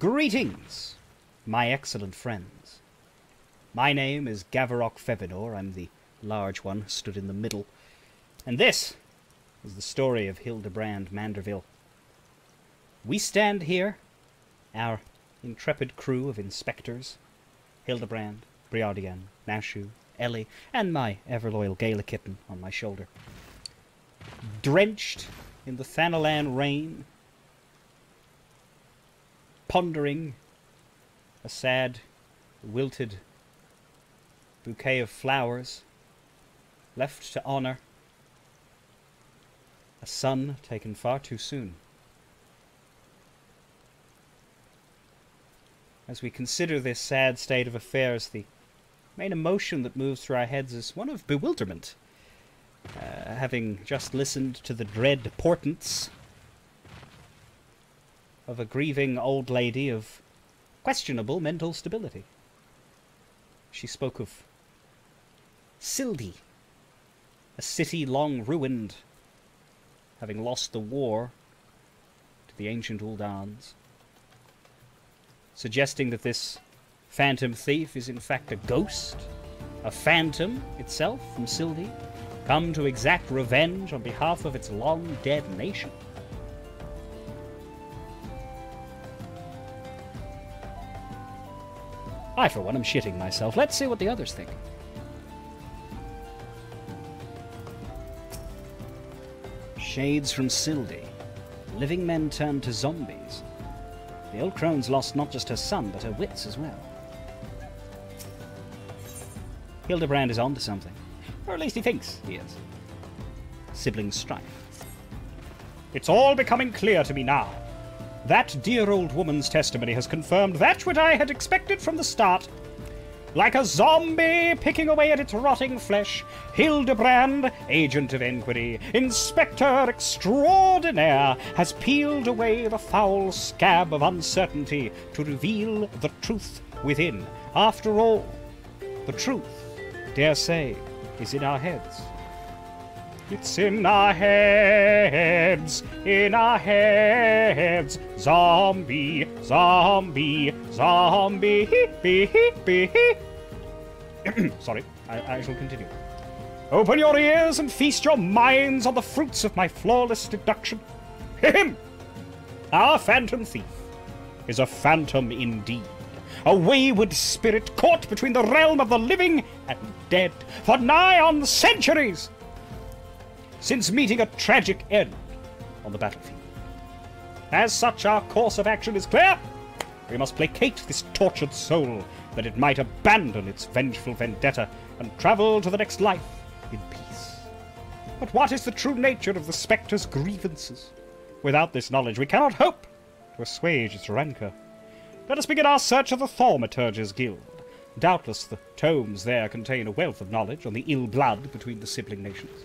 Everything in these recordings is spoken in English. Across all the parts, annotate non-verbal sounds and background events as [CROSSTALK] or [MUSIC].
Greetings, my excellent friends. My name is Gavaroc Febinor. I'm the large one, stood in the middle. And this is the story of Hildibrand Manderville. We stand here, our intrepid crew of inspectors, Hildibrand, Briardien, Nashu, Ellie, and my ever-loyal Gala kitten on my shoulder. Drenched in the Thanalan rain, pondering a sad, wilted bouquet of flowers left to honor a son taken far too soon. As we consider this sad state of affairs, the main emotion that moves through our heads is one of bewilderment. Uh, having just listened to the dread portents of a grieving old lady of questionable mental stability. She spoke of Sil'dih, a city long ruined, having lost the war to the ancient Ul'dahns suggesting that this phantom thief is in fact a ghost, a phantom itself from Sil'dih, come to exact revenge on behalf of its long dead nation. I, for one, am shitting myself. Let's see what the others think. Shades from Sil'dih. Living men turned to zombies. The old crone's lost not just her son, but her wits as well. Hildibrand is onto something. Or at least he thinks he is. Sibling strife. It's all becoming clear to me now. That dear old woman's testimony has confirmed that which I had expected from the start. Like a zombie picking away at its rotting flesh, Hildibrand, agent of enquiry, inspector extraordinaire, has peeled away the foul scab of uncertainty to reveal the truth within. After all, the truth, dare say, is in our heads. It's in our heads, in our heads. Zombie, zombie, zombie. [CLEARS THROAT] Sorry, I, I shall continue. Open your ears and feast your minds on the fruits of my flawless deduction. [LAUGHS] Him! Our phantom thief is a phantom indeed. A wayward spirit caught between the realm of the living and dead for nigh on centuries since meeting a tragic end on the battlefield. As such, our course of action is clear. We must placate this tortured soul that it might abandon its vengeful vendetta and travel to the next life in peace. But what is the true nature of the spectre's grievances? Without this knowledge, we cannot hope to assuage its rancor. Let us begin our search of the Thaumaturges Guild. Doubtless the tomes there contain a wealth of knowledge on the ill blood between the sibling nations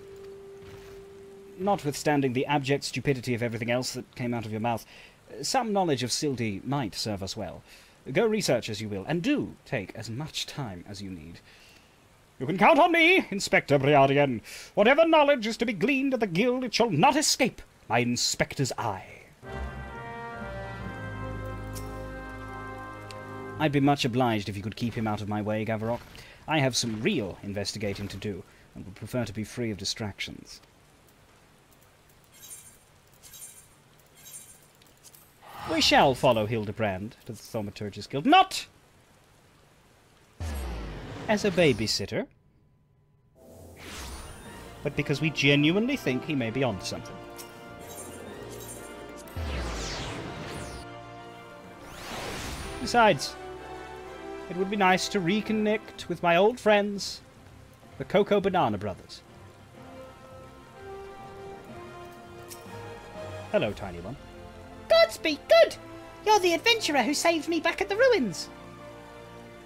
notwithstanding the abject stupidity of everything else that came out of your mouth, some knowledge of Sil'dih might serve us well. Go research as you will, and do take as much time as you need. You can count on me, Inspector Briardien. Whatever knowledge is to be gleaned at the guild, it shall not escape my inspector's eye. I'd be much obliged if you could keep him out of my way, Gavaroc. I have some real investigating to do, and would prefer to be free of distractions. We shall follow Hildibrand to the Thaumaturges Guild. Not as a babysitter, but because we genuinely think he may be onto something. Besides, it would be nice to reconnect with my old friends, the Cocoa Banana Brothers. Hello, tiny one. Godspeed, good! You're the adventurer who saved me back at the ruins.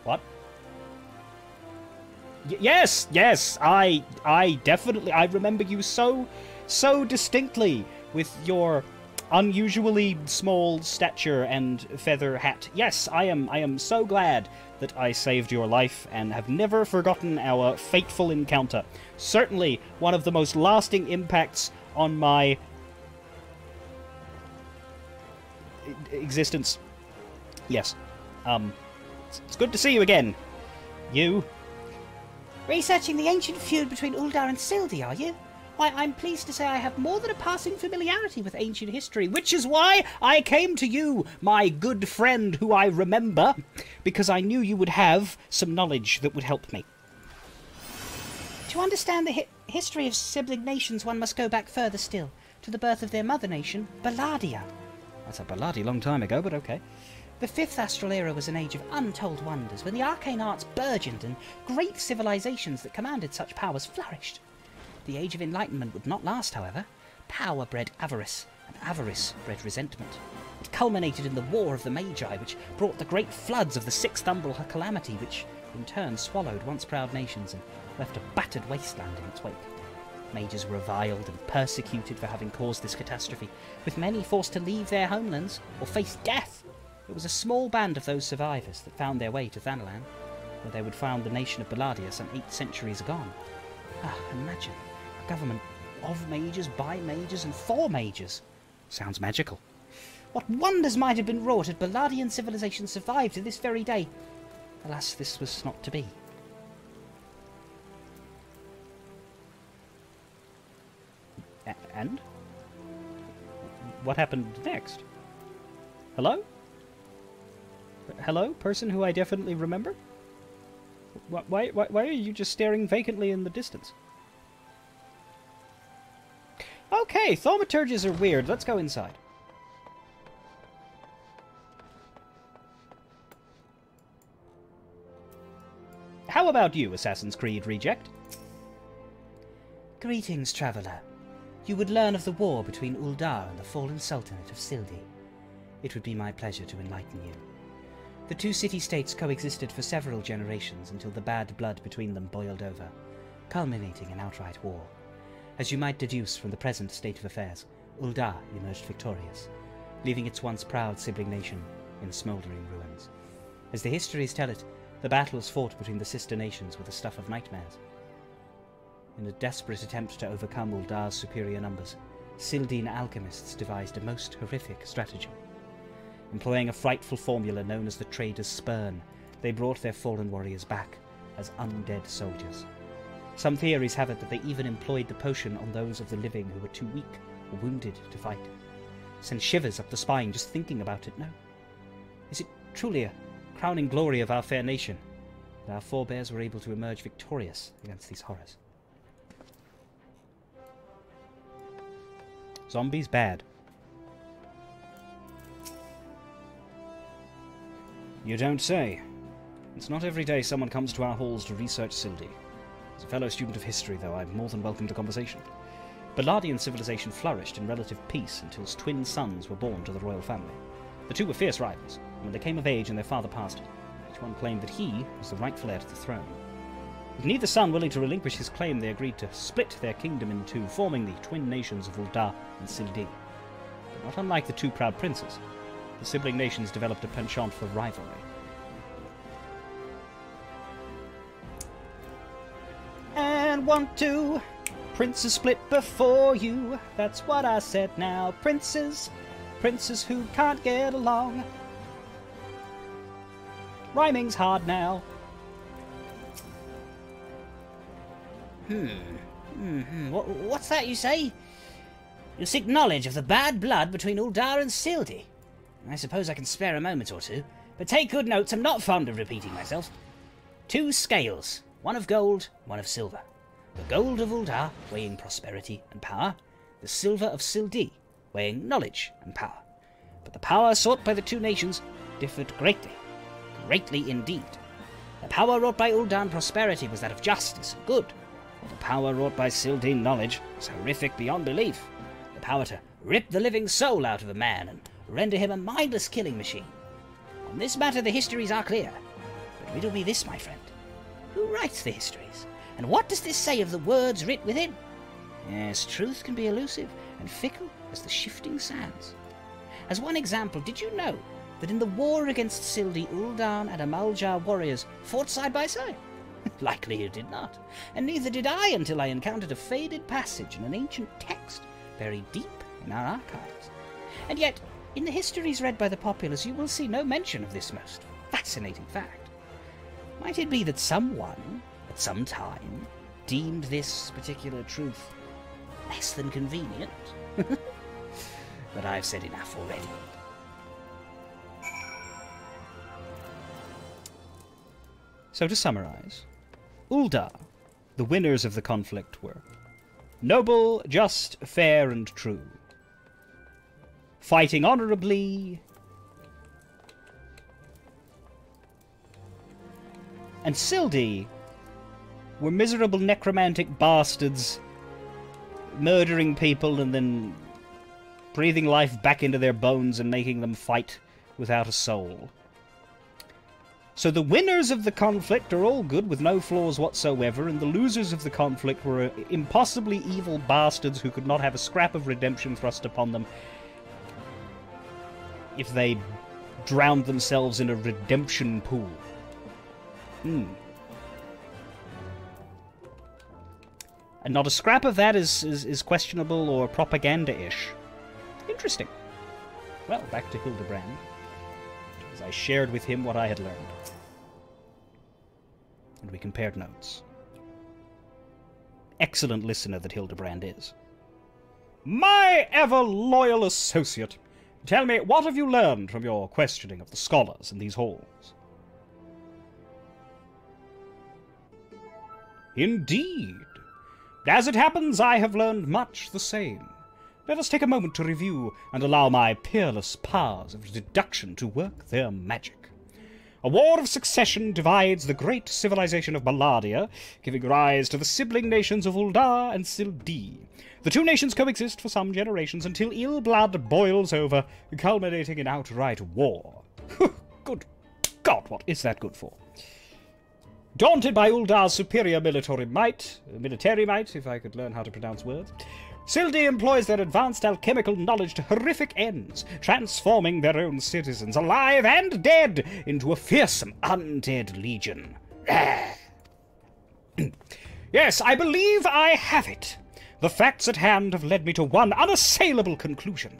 What? Y yes, yes, I, I definitely, I remember you so, so distinctly with your unusually small stature and feather hat. Yes, I am, I am so glad that I saved your life and have never forgotten our fateful encounter. Certainly one of the most lasting impacts on my existence. Yes. Um, it's, it's good to see you again. You. Researching the ancient feud between Ul'dah and Sil'dih, are you? Why, I'm pleased to say I have more than a passing familiarity with ancient history, Which is why I came to you, my good friend who I remember, because I knew you would have some knowledge that would help me. To understand the hi- history of sibling nations, one must go back further still, to the birth of their mother nation, Belah'dia. That's a bloody long time ago, but okay. The fifth astral era was an age of untold wonders, when the arcane arts burgeoned and great civilizations that commanded such powers flourished. The age of enlightenment would not last, however. Power bred avarice, and avarice bred resentment. It culminated in the War of the Magi, which brought the great floods of the Sixth Umbral calamity, which in turn swallowed once proud nations and left a battered wasteland in its wake. Mages were reviled and persecuted for having caused this catastrophe, with many forced to leave their homelands or face death. It was a small band of those survivors that found their way to Thanalan, where they would found the nation of Belah'dia some eight centuries agone. Ah, imagine a government of mages, by mages, and for mages. Sounds magical. What wonders might have been wrought had Belah'dian civilization survived to this very day. Alas, this was not to be. And? What happened next? Hello? Hello, person who I definitely remember? Why, why, why are you just staring vacantly in the distance? Okay, thaumaturges are weird. Let's go inside. How about you, Assassin's Creed reject? Greetings, traveller. You would learn of the war between Ul'dah and the fallen Sultanate of Sil'dih. It would be my pleasure to enlighten you. The two city-states coexisted for several generations until the bad blood between them boiled over, culminating in outright war. As you might deduce from the present state of affairs, Ul'dah emerged victorious, leaving its once proud sibling nation in smouldering ruins. As the histories tell it, the battles fought between the sister nations were the stuff of nightmares. In a desperate attempt to overcome Ul'dah's superior numbers, Sil'dihn alchemists devised a most horrific stratagem. Employing a frightful formula known as the Trader's Spurn, they brought their fallen warriors back as undead soldiers. Some theories have it that they even employed the potion on those of the living who were too weak or wounded to fight. Sends shivers up the spine just thinking about it now. Is it truly a crowning glory of our fair nation that our forebears were able to emerge victorious against these horrors? Zombies bad. You don't say. It's not every day someone comes to our halls to research Sil'dih. As a fellow student of history, though, I'm more than welcome to conversation. Belah'dian civilization flourished in relative peace until twin sons were born to the royal family. The two were fierce rivals, and when they came of age and their father passed, each one claimed that he was the rightful heir to the throne. With neither son willing to relinquish his claim, they agreed to split their kingdom in two, forming the twin nations of Ul'dah and Sil'dih. But not unlike the two proud princes, the sibling nations developed a penchant for rivalry. And one, two, princes split before you. That's what I said now. Princes, princes who can't get along. Rhyming's hard now. Hmm, what, what's that you say? You seek knowledge of the bad blood between Ul'dah and Sil'dih. I suppose I can spare a moment or two, but take good notes, I'm not fond of repeating myself. Two scales, one of gold, one of silver. The gold of Ul'dah, weighing prosperity and power, the silver of Sil'dih, weighing knowledge and power. But the power sought by the two nations differed greatly, greatly indeed. The power wrought by Ul'dahn prosperity was that of justice and good, the power wrought by Sil'dihn knowledge was horrific beyond belief. The power to rip the living soul out of a man and render him a mindless killing machine. On this matter the histories are clear. But riddle me this, my friend. Who writes the histories? And what does this say of the words writ within? Yes, truth can be elusive and fickle as the shifting sands. As one example, did you know that in the war against Sil'dih, Ul'dahn and Amalj'aa warriors fought side by side? Likely you did not, and neither did I until I encountered a faded passage in an ancient text buried deep in our archives. And yet, In the histories read by the populace, you will see no mention of this most fascinating fact. Might it be that someone, at some time, deemed this particular truth less than convenient? [LAUGHS] but I've said enough already. So to summarize, Ul'dah, the winners of the conflict were noble, just, fair, and true. Fighting honorably. And Sil'dih were miserable necromantic bastards murdering people and then breathing life back into their bones and making them fight without a soul. So the winners of the conflict are all good with no flaws whatsoever, and the losers of the conflict were impossibly evil bastards who could not have a scrap of redemption thrust upon them if they drowned themselves in a redemption pool. Hmm. And not a scrap of that is, is, is questionable or propaganda-ish. Interesting. Well, back to Hildibrand, as I shared with him what I had learned. And we compared notes. Excellent listener that Hildibrand is. My ever loyal associate, tell me, what have you learned from your questioning of the scholars in these halls? Indeed. As it happens, I have learned much the same. Let us take a moment to review and allow my peerless powers of deduction to work their magic. A war of succession divides the great civilization of Belah'dia, giving rise to the sibling nations of Ul'dah and Sil'dih. The two nations coexist for some generations until ill blood boils over, culminating in outright war. good God, what is that good for? Daunted by Ul'dah's superior military might, military might, if I could learn how to pronounce words, Sil'dih employs their advanced alchemical knowledge to horrific ends, transforming their own citizens, alive and dead, into a fearsome undead legion. [CLEARS THROAT] yes, I believe I have it. The facts at hand have led me to one unassailable conclusion.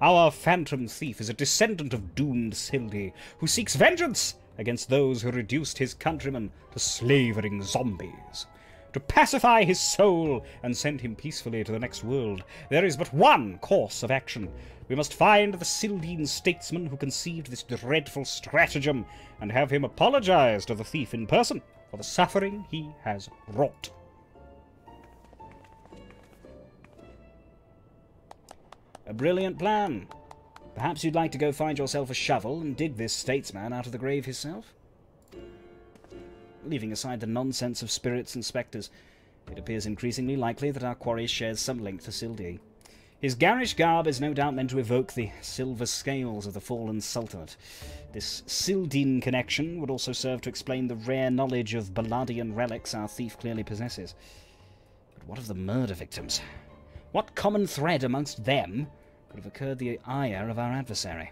Our phantom thief is a descendant of doomed Sil'dih, who seeks vengeance against those who reduced his countrymen to slavering zombies to pacify his soul and send him peacefully to the next world. There is but one course of action. We must find the Sil'dihn statesman who conceived this dreadful stratagem and have him apologize to the thief in person for the suffering he has wrought. A brilliant plan. Perhaps you'd like to go find yourself a shovel and dig this statesman out of the grave himself? Leaving aside the nonsense of spirits and spectres, it appears increasingly likely that our quarry shares some link to Sil'dih. His garish garb is no doubt meant to evoke the silver scales of the fallen Sultanate. This Sil'dihn connection would also serve to explain the rare knowledge of Belah'dian relics our thief clearly possesses. But what of the murder victims? What common thread amongst them could have occurred the ire of our adversary?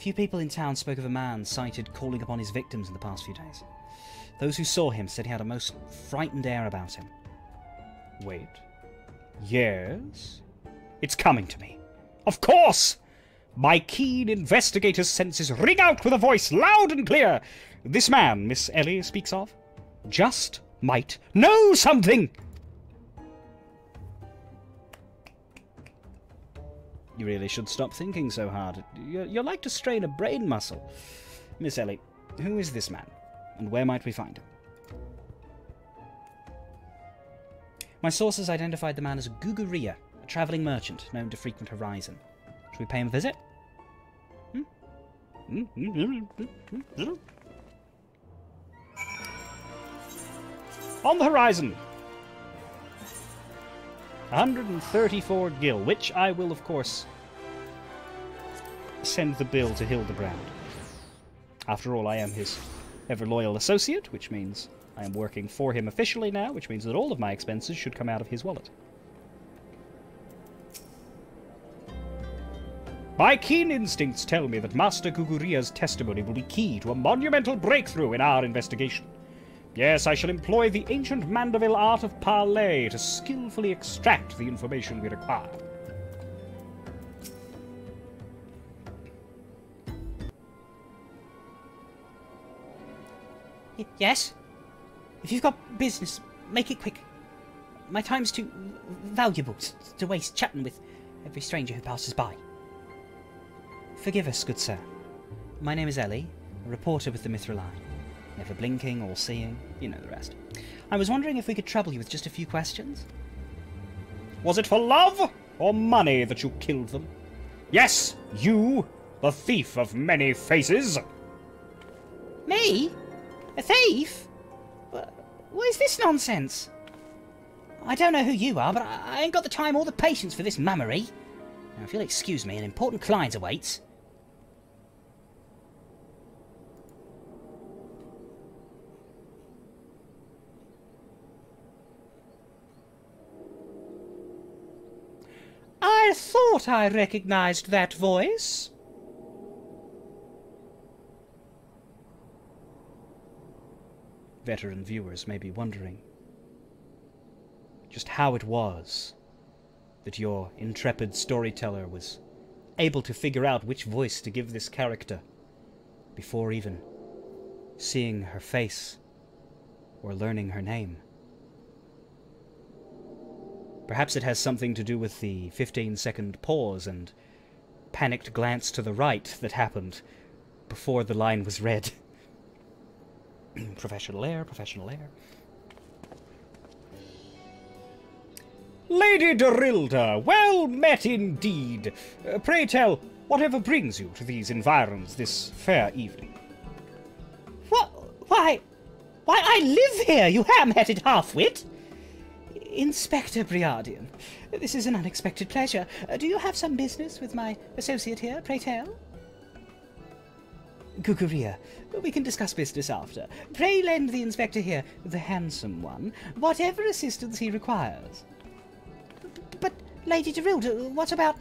Few people in town spoke of a man sighted calling upon his victims in the past few days. Those who saw him said he had a most frightened air about him. Wait. Yes? It's coming to me. Of course! My keen investigator's senses ring out with a voice loud and clear. This man Miss Ellie speaks of just might know something! You really should stop thinking so hard. You're, you're like to strain a brain muscle. Miss Ellie, who is this man? And where might we find him? My sources identified the man as Guguria, a travelling merchant known to frequent Horizon. Should we pay him a visit? Hmm? On the horizon, 134 gil, which I will, of course, send the bill to Hildibrand. After all, I am his ever loyal associate, which means I am working for him officially now, which means that all of my expenses should come out of his wallet. My keen instincts tell me that Master Guguria's testimony will be key to a monumental breakthrough in our investigation. Yes, I shall employ the ancient Manderville art of parley to skillfully extract the information we require. Y yes? If you've got business, make it quick. My time's too valuable to waste chatting with every stranger who passes by. Forgive us, good sir. My name is Ellie, a reporter with the Mithril Eye. Never blinking or seeing, you know the rest. I was wondering if we could trouble you with just a few questions. Was it for love or money that you killed them? Yes, you, the thief of many faces. Me? A thief? What is this nonsense? I don't know who you are, but I ain't got the time or the patience for this mummery. Now, if you'll excuse me, an important client awaits. I thought I recognized that voice. Veteran viewers may be wondering just how it was that your intrepid storyteller was able to figure out which voice to give this character before even seeing her face or learning her name. Perhaps it has something to do with the 15 second pause and panicked glance to the right that happened before the line was read. [CLEARS THROAT] professional air, professional air. Lady Dorilda, well met indeed. Uh, pray tell, whatever brings you to these environs this fair evening? What? Why, why, I live here, you ham-headed half-wit! Inspector Briardian, this is an unexpected pleasure. Uh, do you have some business with my associate here, pray tell? Guguria, we can discuss business after. Pray lend the inspector here, the handsome one, whatever assistance he requires. But, Lady Dorilda, what about...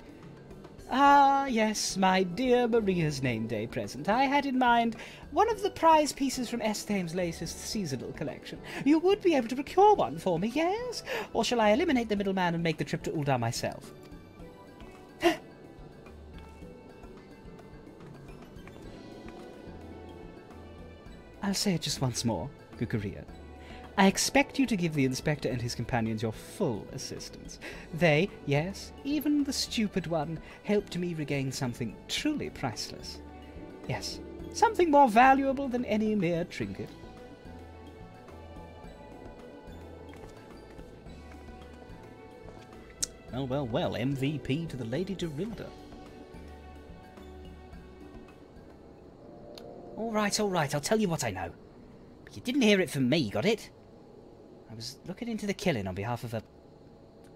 Ah, yes, my dear Maria's name day present. I had in mind one of the prize pieces from Esthame's latest seasonal collection. You would be able to procure one for me, yes? Or shall I eliminate the middleman and make the trip to Ul'dah myself? [GASPS] I'll say it just once more, Guguria. I expect you to give the inspector and his companions your full assistance. They, yes, even the stupid one, helped me regain something truly priceless. Yes, something more valuable than any mere trinket. Well, well, well, MVP to the Lady Dorilda. All right, all right, I'll tell you what I know. You didn't hear it from me, got it? I was looking into the killing on behalf of a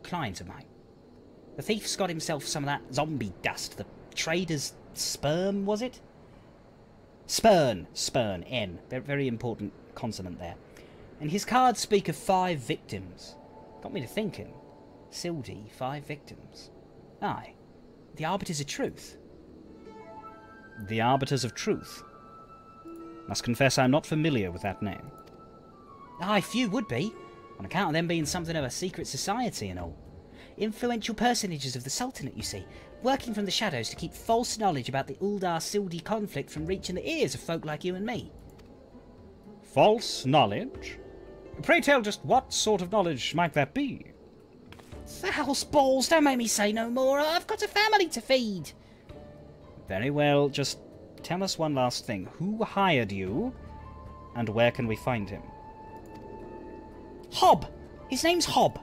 client of mine. The thief's got himself some of that zombie dust, the trader's sperm, was it? Spurn, spurn, N. Very, important consonant there. And his cards speak of five victims. Got me to thinking. Sil'dih, five victims. Aye. The Arbiters of Truth. The Arbiters of Truth. Must confess I'm not familiar with that name. Aye, few would be, on account of them being something of a secret society and all. Influential personages of the Sultanate, you see, working from the shadows to keep false knowledge about the Ul'dah-Sil'dih conflict from reaching the ears of folk like you and me. False knowledge? Pray tell just what sort of knowledge might that be? Thous balls, don't make me say no more. I've got a family to feed. Very well, just tell us one last thing. Who hired you, and where can we find him? Hob! His name's Hob.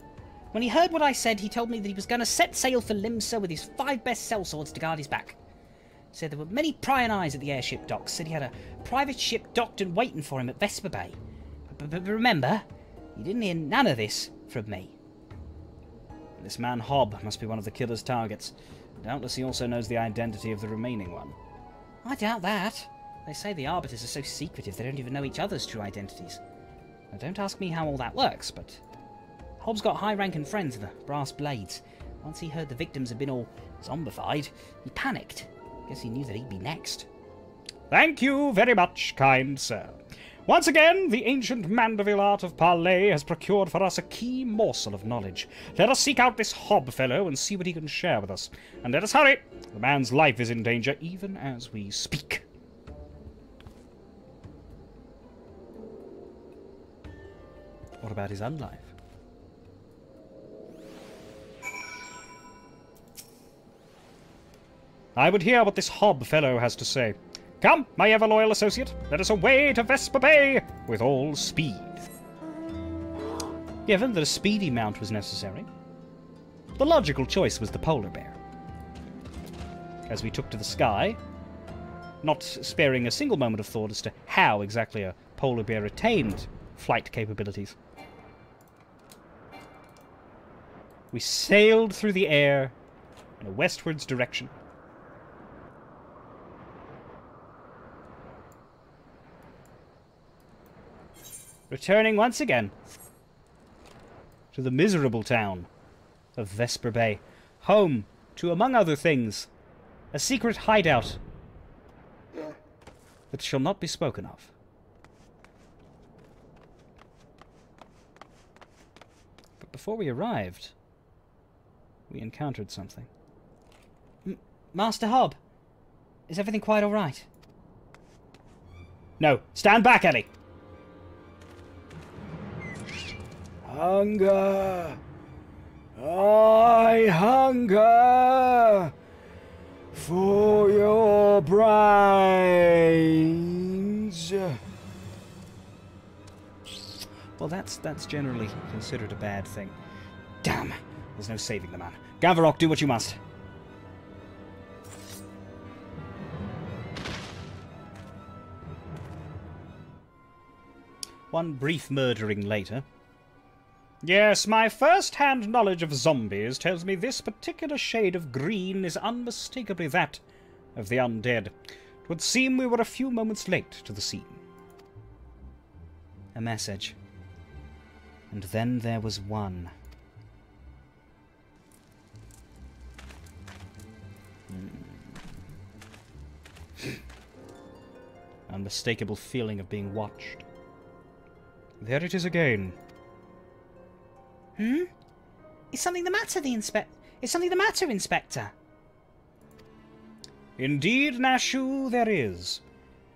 When he heard what I said, he told me that he was going to set sail for Limsa with his five best sellswords to guard his back. Said there were many prying eyes at the airship docks. Said he had a private ship docked and waiting for him at Vesper Bay. But, but, but remember, he didn't hear none of this from me. This man Hob must be one of the killer's targets. Doubtless he also knows the identity of the remaining one. I doubt that. They say the Arbiters are so secretive they don't even know each other's true identities. Now, don't ask me how all that works, but Hob's got high-ranking friends in the Brass Blades. Once he heard the victims had been all zombified, he panicked. Guess he knew that he'd be next. Thank you very much, kind sir. Once again, the ancient Manderville art of parley has procured for us a key morsel of knowledge. Let us seek out this Hob fellow and see what he can share with us. And let us hurry. The man's life is in danger even as we speak. Or about his unlife? I would hear what this hob fellow has to say. Come, my ever-loyal associate, let us away to Vesper Bay with all speed. Given that a speedy mount was necessary, the logical choice was the polar bear. As we took to the sky, not sparing a single moment of thought as to how exactly a polar bear attained flight capabilities. We sailed through the air in a westwards direction. Returning once again to the miserable town of Vesper Bay, home to, among other things, a secret hideout that shall not be spoken of. But before we arrived, we encountered something. M Master Hob, is everything quite all right? No, stand back, Ellie! Hunger! I hunger for your brains. Well, that's that's generally considered a bad thing. Damn! There's no saving the man. Gavaroc, do what you must. One brief murdering later. Yes, my first-hand knowledge of zombies tells me this particular shade of green is unmistakably that of the undead. It would seem we were a few moments late to the scene. A message. And then there was one. Unmistakable feeling of being watched. There it is again. Hmm? Is something the matter, the inspect? Is something the matter, Inspector? Indeed, Nashu, there is.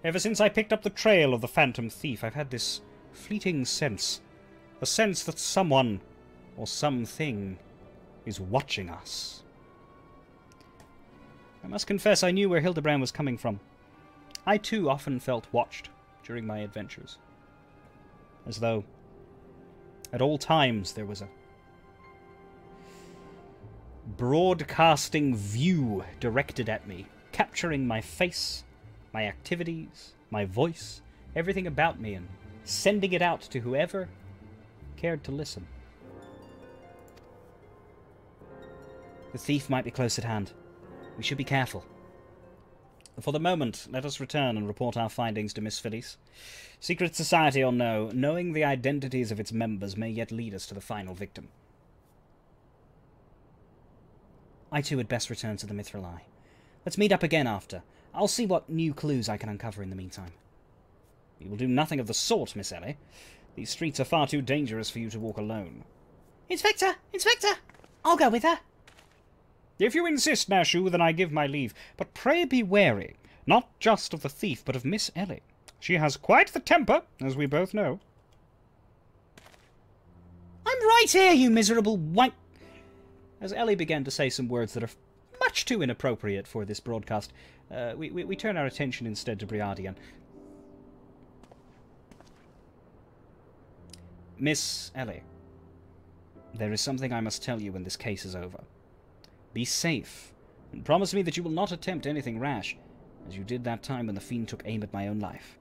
Ever since I picked up the trail of the Phantom Thief, I've had this fleeting sense. A sense that someone, or something, is watching us. I must confess I knew where Hildibrand was coming from. I too often felt watched during my adventures. As though at all times there was a broadcasting view directed at me, capturing my face, my activities, my voice, everything about me, and sending it out to whoever cared to listen. The thief might be close at hand. We should be careful. For the moment, let us return and report our findings to Miss Phyllis. Secret society or no, knowing the identities of its members may yet lead us to the final victim. I too had best return to the Mithril Eye. Let's meet up again after. I'll see what new clues I can uncover in the meantime. You will do nothing of the sort, Miss Ellie. These streets are far too dangerous for you to walk alone. Inspector! Inspector! I'll go with her. If you insist, Nashu, then I give my leave. But pray be wary, not just of the thief, but of Miss Ellie. She has quite the temper, as we both know. I'm right here, you miserable wank... As Ellie began to say some words that are much too inappropriate for this broadcast, uh, we, we, we, turn our attention instead to Briardien. Miss Ellie, there is something I must tell you when this case is over. Be safe, and promise me that you will not attempt anything rash, as you did that time when the fiend took aim at my own life.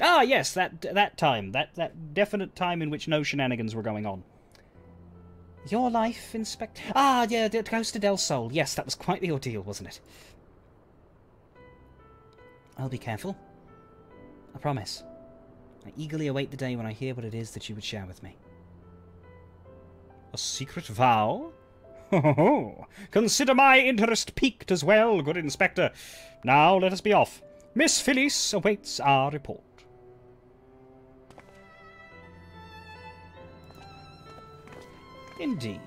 Ah, yes, that that time, that that definite time in which no shenanigans were going on. Your life, Inspector? Ah, yeah, the Costa del Sol. Yes, that was quite the ordeal, wasn't it? I'll be careful. I promise. I eagerly await the day when I hear what it is that you would share with me. A secret vow? [LAUGHS] Consider my interest piqued as well, good Inspector. Now let us be off. Miss Phyllis awaits our report. Indeed.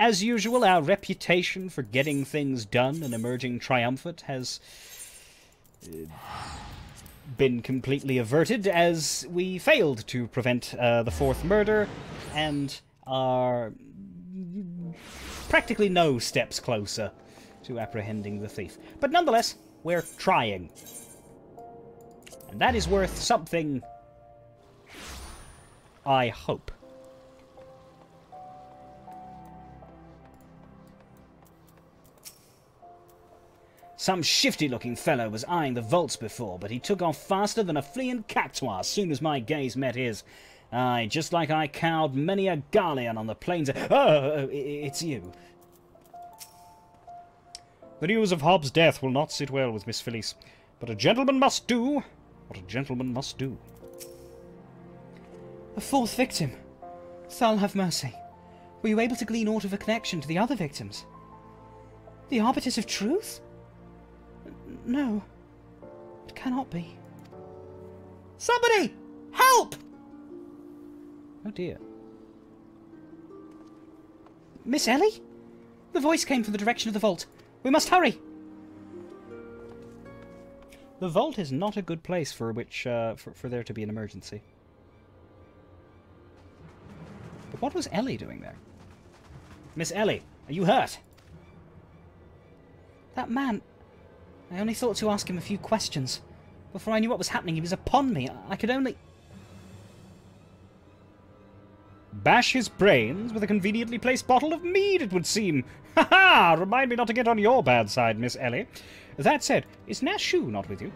As usual, our reputation for getting things done and emerging triumphant has uh, been completely averted as we failed to prevent uh, the fourth murder and are practically no steps closer to apprehending the thief. But nonetheless, we're trying. And that is worth something, I hope. Some shifty-looking fellow was eyeing the vaults before, but he took off faster than a fleeing cactuar as soon as my gaze met his. Aye, just like I cowed many a Garlean on the plains. Oh, oh, oh it's you. The news of Hob's death will not sit well with Miss Phyllis, but a gentleman must do what a gentleman must do. A fourth victim. Thal have mercy. Were you able to glean aught of a connection to the other victims? The Arbiters of Truth? No. It cannot be. Somebody! Help! Oh dear. Miss Ellie? The voice came from the direction of the vault. We must hurry! The vault is not a good place for which uh, for, for there to be an emergency. But what was Ellie doing there? Miss Ellie, are you hurt? That man... I only thought to ask him a few questions. Before I knew what was happening, he was upon me. I could only... Bash his brains with a conveniently placed bottle of mead, it would seem. [LAUGHS] Ha ha! Remind me not to get on your bad side, Miss Ellie. That said, is Nashu not with you?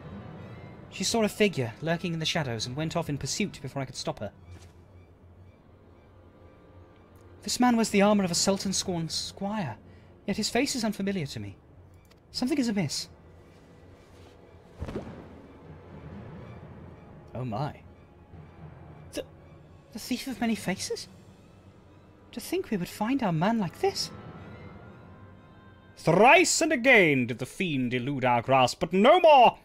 She saw a figure lurking in the shadows and went off in pursuit before I could stop her. This man wears the armour of a Sultan sworn squire, yet his face is unfamiliar to me. Something is amiss. Oh my. The, thief of many faces? To think we would find our man like this. Thrice and again did the fiend elude our grasp, but no more!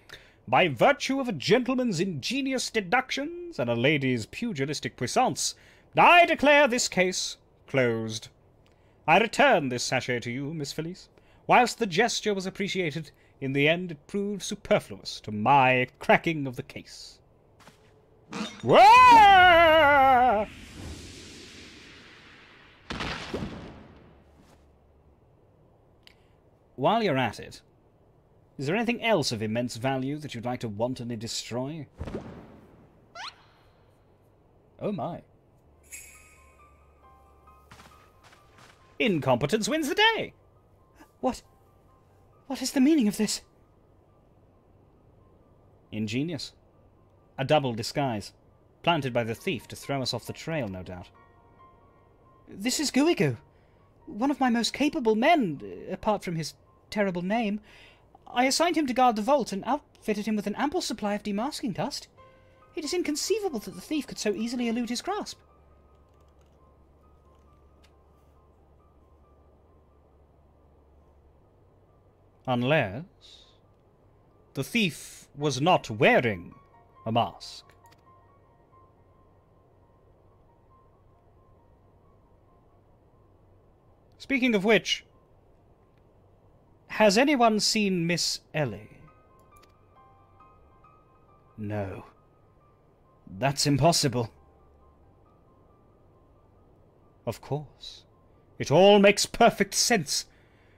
By virtue of a gentleman's ingenious deductions and a lady's pugilistic puissance, I declare this case closed. I return this sachet to you, Miss Felice. Whilst the gesture was appreciated, in the end it proved superfluous to my cracking of the case. While you're at it, is there anything else of immense value that you'd like to wantonly destroy? Oh my. Incompetence wins the day! What? What is the meaning of this? Ingenious. A double disguise. Planted by the thief to throw us off the trail, no doubt. This is Guigu, one of my most capable men, uh, apart from his terrible name. I assigned him to guard the vault and outfitted him with an ample supply of demasking dust. It is inconceivable that the thief could so easily elude his grasp. Unless the thief was not wearing a mask. Speaking of which, has anyone seen Miss Ellie? No. That's impossible. Of course. It all makes perfect sense.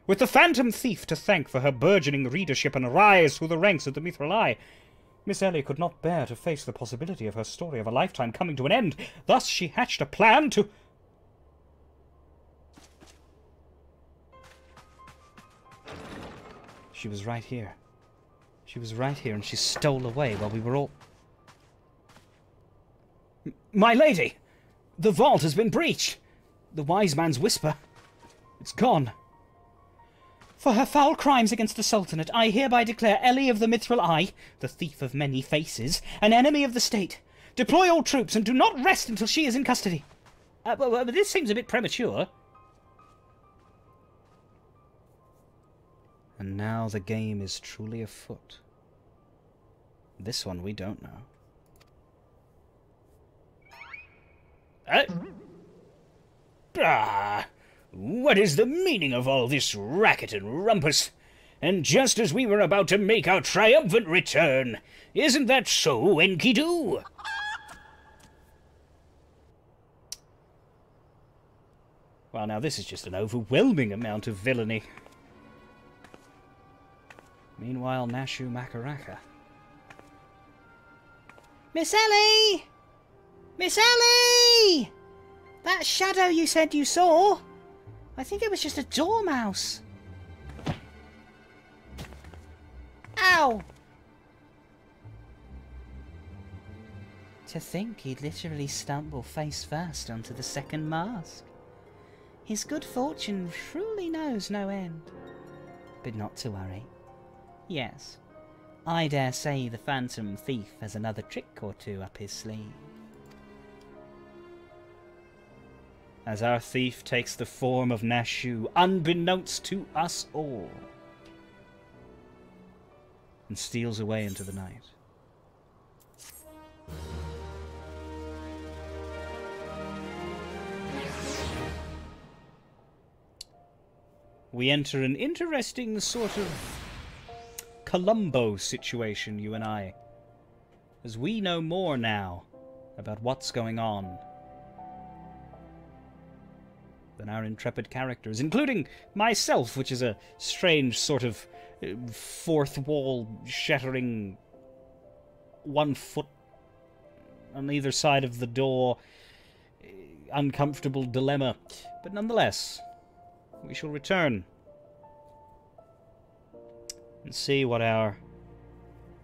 With the Phantom Thief to thank for her burgeoning readership and rise through the ranks of the Mithril Eye, Miss Ellie could not bear to face the possibility of her story of a lifetime coming to an end. Thus she hatched a plan to... She was right here. She was right here, and she stole away while we were all... My lady! The vault has been breached! The wise man's whisper. It's gone. For her foul crimes against the Sultanate, I hereby declare Ellie of the Mithril Eye, the thief of many faces, an enemy of the state. Deploy all troops and do not rest until she is in custody. Uh, but, but this seems a bit premature. And now the game is truly afoot. This one we don't know. Uh, ah, what is the meaning of all this racket and rumpus? and just as we were about to make our triumphant return. Isn't that so, Enkidu? Well, now this is just an overwhelming amount of villainy. Meanwhile, Nashu Mhakaracca. Miss Ellie! Miss Ellie! That shadow you said you saw? I think it was just a dormouse. Ow! To think he'd literally stumble face first onto the second mask. His good fortune truly knows no end. But not to worry. Yes, I dare say the Phantom Thief has another trick or two up his sleeve. As our thief takes the form of Nashu, unbeknownst to us all, and steals away into the night. We enter an interesting sort of Columbo situation, you and I. As we know more now about what's going on than our intrepid characters, including myself, which is a strange sort of uh, fourth wall shattering one foot on either side of the door uh, uncomfortable dilemma. But nonetheless, we shall return and see what our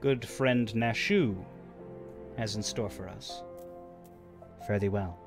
good friend Nashu has in store for us. Fare thee well.